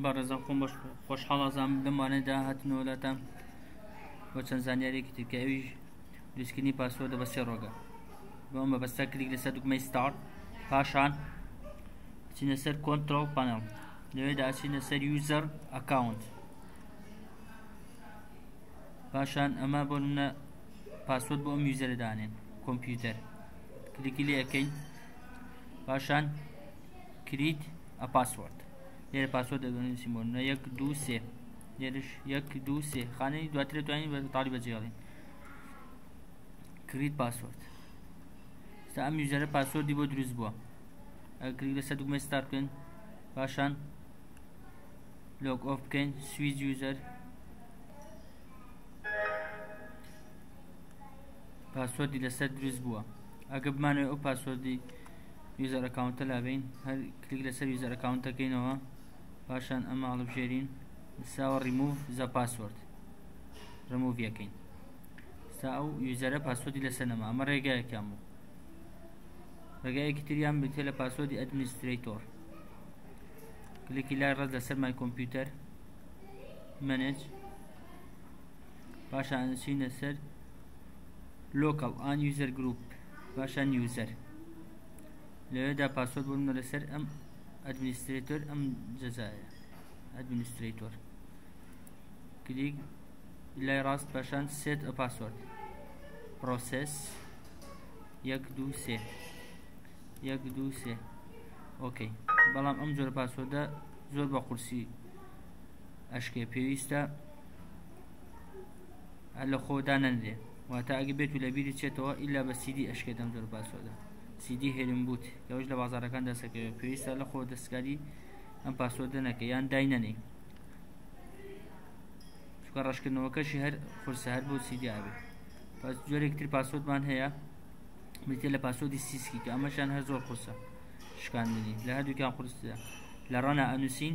بەڕێزان خۆم بەش خۆشحاڵازان لەم وانەدا هاتنەوە لاتان بۆ چەند زانیارێکی ترکە ئەویش دروستکردنی پاسۆردە بە سێ ڕۆگە بەم مەبەستە کلیک لەسەر دوکمەی ستار پاشان چینە سەر کۆنتترۆل پانەڵ لەوێدا ئەچینە سەر یوزەر ئەکاونت پاشان ئەمە بۆ منە پاسۆرد بۆ ئەم یوزەرە دانێن کۆمپیوتەر کلیکی لێ ئەەکەین پاشان کریت ا پاسۆرد لێرە پاسۆرد دەنووسین بۆ نە یەک دوو سێ لێرش یەک دوو سێ خانەی دواتر توانین بە تاڵی بەجێڵین کریت پاسۆرد ستا ئەم یوزەرە پاسۆردی بۆ دروست بووە ئەگری لەسەر دوگمەی ستار بکەین پاشان لۆگ ئۆف بکەین سویج یوزەر پاسۆردی لەسەر دروست بووە ئەگە بمانەوە ئەو پاسۆردی یوزەر ئەکاونتە لابین هەر کلیک لەسەر یوزەر ئەکاونت دەکەینەوە پاشان ئەمە هەڵبژێرین ساوە ڕیموڤ زە پاسوەرد ڕموڤ یەکەین ستا ئەو یوزەرە پاسوەدی لەسەر نەما ئەمە ڕێگایەکیان بوو ڕێگایەکی تریان بتێ لە پاسوەدی ئەدمنیستریتۆر کلیکی لای ڕەت لەسەر مای کۆمپیوتەر منێج پاشان چینە سەر لۆکەڵ ئان یوزەر گروپ پاشان یوزەر لەوێدا پاسۆر بوون لەسەر ئەم ئەدمنیسترێتۆر ئەم جەزایە ئەدمنیسترێتۆر کلیک لای ڕاست پاشان سێت ئە پاسۆرد پرۆسس یەک دوو سێ یەک دوو سێ ئۆکەی بەڵام ئەم جۆرە پاسۆردە زۆر بە قورسی ئەشکێ پێویستە لە خۆدا نەنرێ واتە ئەگە بێت و لە بیری چێتەوە ئیلا بە سیدی ئەشکێ دەم زۆر پاسۆدە سیدی هێرم بوت لەوەش لە بازارەکان دەسەکەوێ پێویستە لە خۆ دەستکاری ئەم پاسۆدە نەکە یان داینەنێ چکە ڕشکردنەوەکەشی هەر قورسە هەر بۆ سیدی ئاوێ پس جۆرێک تر پاسۆدمان هەیە بریتە لە پاسۆدی سیسکی کە ئەمەشان هەر زۆر قورسە شکاندنی لە هەردووکیان قورسە لە ڕەنا ئەنووسین